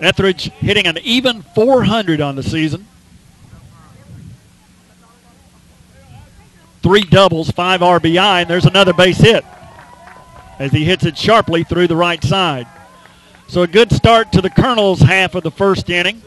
Etheridge hitting an even 400 on the season. Three doubles, five RBI, and there's another base hit as he hits it sharply through the right side. So a good start to the Colonels' half of the first inning.